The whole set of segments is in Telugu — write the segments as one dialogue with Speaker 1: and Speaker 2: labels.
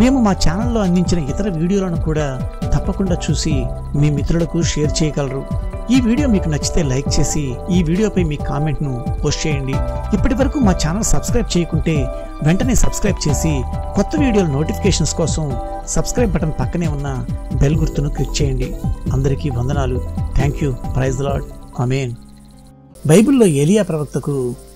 Speaker 1: మేము మా ఛానల్లో అందించిన ఇతర వీడియోలను కూడా తప్పకుండా చూసి మీ మిత్రులకు షేర్ చేయగలరు. ఈ వీడియో మీకు నచ్చితే లైక్ చేసి ఈ వీడియోపై మీ కామెంట్ను పోస్ట్ చేయండి. ఇప్పటి వరకు మా ఛానల్ సబ్స్క్రైబ్ చేయకుంటే వెంటనే సబ్స్క్రైబ్ చేసి కొత్త వీడియోల నోటిఫికేషన్స్ కోసం సబ్స్క్రైబ్ బటన్ పక్కనే ఉన్న బెల్ గుర్తును క్లిక్ చేయండి. అందరికీ వందనాలు. Thank you praise lord amen బైబిల్లో ఏలియా ప్రవక్తకు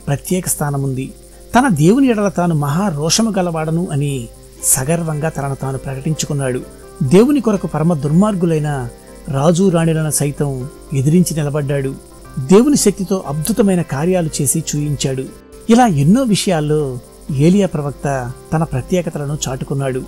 Speaker 1: ప్రత్యేక స్థానం ఉంది తన దేవుని ఎడల తాను మహా రోషము గలవాడను అని సగర్వంగా తనను తాను ప్రకటించుకున్నాడు. దేవుని కొరకు పరమ దుర్మార్గులైన రాజు రాణులను సైతం ఎదిరించి నిలబడ్డాడు. దేవుని శక్తితో అద్భుతమైన కార్యాలు చేసి చూయించాడు. ఇలా ఎన్నో విషయాల్లో ఏలియా ప్రవక్త తన ప్రత్యేకతలను చాటుకున్నాడు.